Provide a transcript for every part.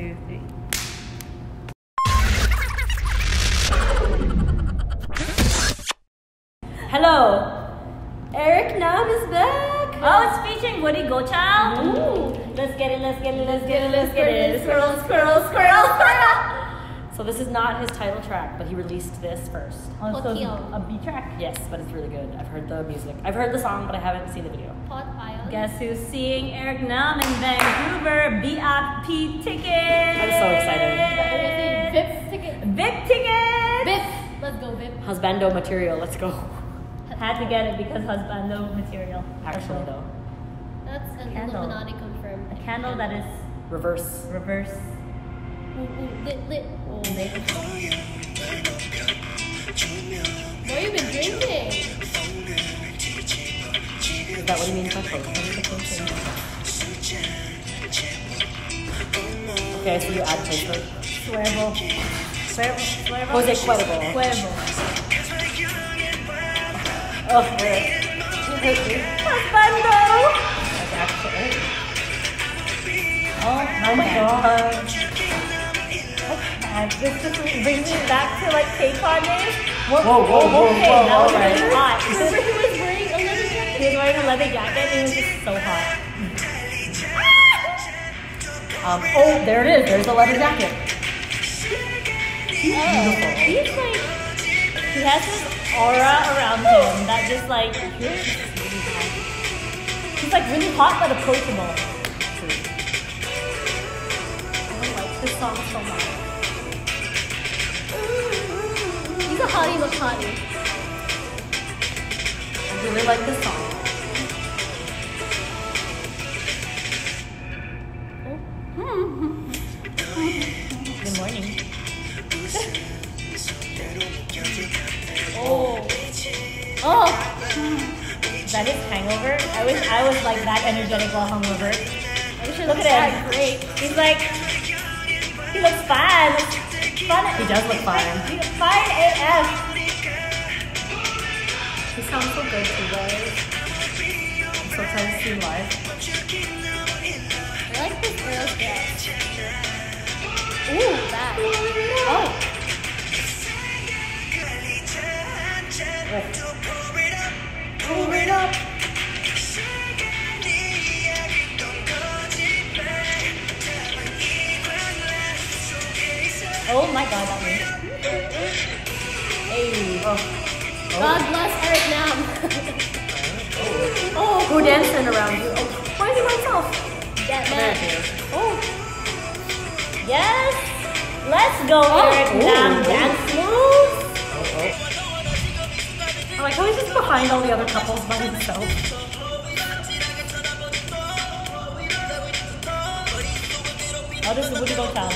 two, three. Hello. Eric Nam is back. Oh, it's featuring Woodie Gochild. Ooh. Let's get it, let's get it, let's get it, let's get it. Squirrel, squirrel, squirrel, squirrel. So this is not his title track, but he released this first. Oh, so a B track. Yes, but it's really good. I've heard the music. I've heard the song, but I haven't seen the video. Pot. Guess who's seeing Eric Nam in Vancouver? VIP ticket. I'm so excited. VIP ticket. VIP ticket. VIP. Let's go VIP. Husbando material. Let's go. Had to get it because husbando material. Actually, though, That's an Illuminati confirmed. A candle that is reverse. reverse. Ooh, ooh, lit, lit. Oh. What have you been drinking? Is that what he means by potion? Okay, so you add taster. Suevo. Suevo. Suevo. Jose Cuervo. Cuervo. Oh, weird. Husbando. Oh Oh my god. Oh God, this just brings me back to like K-pop days. Whoa, Whoa, whoa, whoa, okay, whoa, that was alright. really hot. He was wearing a leather jacket? He was wearing a leather jacket and it was just so hot. Um, oh, there it is. There's the leather jacket. Oh, he's like, he has this aura around him that just like, he's like really hot but approachable. I like this song so much. I really like this song. Good morning. Oh. Oh. Is that his hangover? I wish I was like that energetic while hungover. I wish I Look looked at that him. great. He's like, he looks fine. Fun. He does look fine. Fine AF. He sounds so good too, guys. I'm so excited to see him live. I like this girl's dress. Ooh, that. Oh my god, that one. Hey. Oh. God bless Eric Nam. Oh, who dancing around you? Oh, why is he by himself? that man. Oh. Yes. Let's go, Oh. Eric Nam. Dance moves. Oh, oh. Like how he's just behind all the other couples by himself. How does the Woodie go down?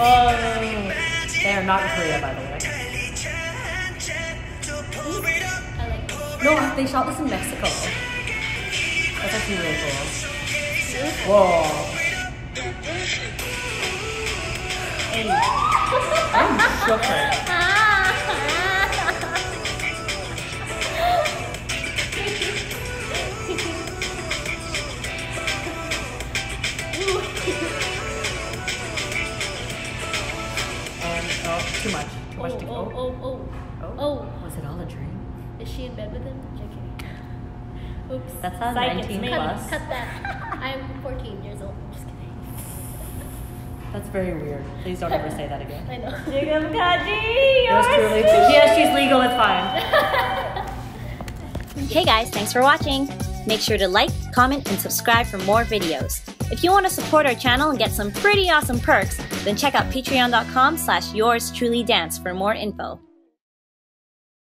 Whoa. They are not in Korea, by the way. I like this. No, they shot this in Mexico. That's actually really cool. Whoa. Hey. I'm shook right oh, too much. Too much Oh, to go. oh, oh, oh. Oh. Oh. Was it all a dream? Is she in bed with him? JK. Oops. That's not Psych, it's 19 me. plus. Cut that. I'm 14 years old. Just kidding. That's very weird. Please don't ever say that again. I know. Jigam Kaji, Yours yours truly. truly. Yes, she's legal. It's fine. Hey guys, thanks for watching. Make sure to like, comment, and subscribe for more videos. If you want to support our channel and get some pretty awesome perks, then check out patreon.com slash yours truly dance for more info.